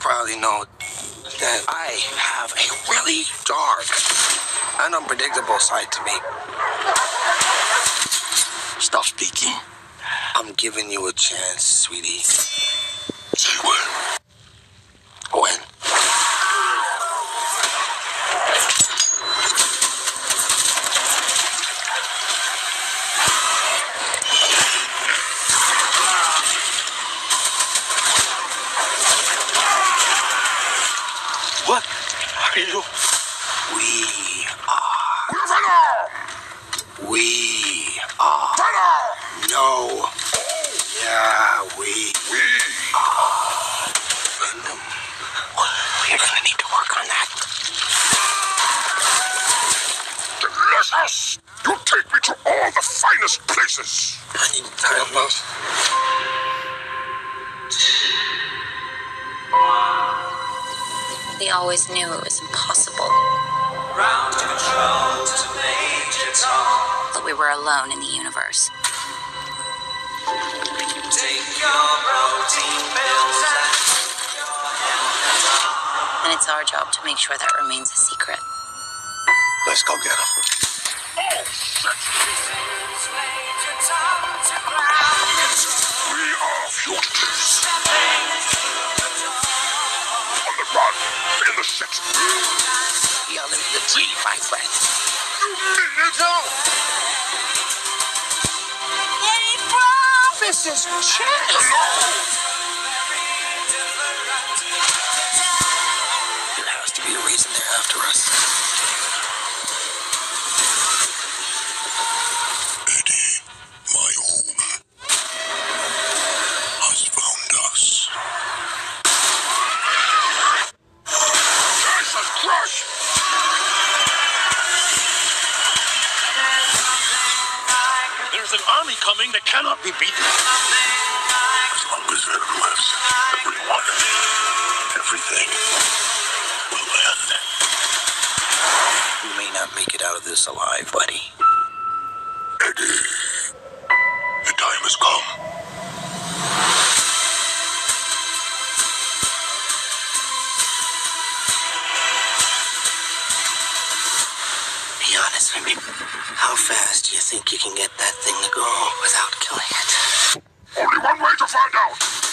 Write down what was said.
probably know that I have a really dark and unpredictable side to me. Stop speaking. I'm giving you a chance, sweetie. What are you? We are. We're Venom! We are. Venom! No. Yeah, we. We. Are. Venom. We're gonna need to work on that. Delicious! You take me to all the finest places. I need time, boss. We always knew it was impossible. That we were alone in the universe. And it's our job to make sure that remains a secret. Let's go get him. Oh, shit! We are fugitives. Are living the dream, my friend. You mean it? No! This is chess. Jesus Christ! There's an army coming that cannot be beaten. As long as Venom lives, everyone, everything will end. We may not make it out of this alive, buddy. Eddie, the time has come. How fast do you think you can get that thing to go without killing it? Only one way to find out.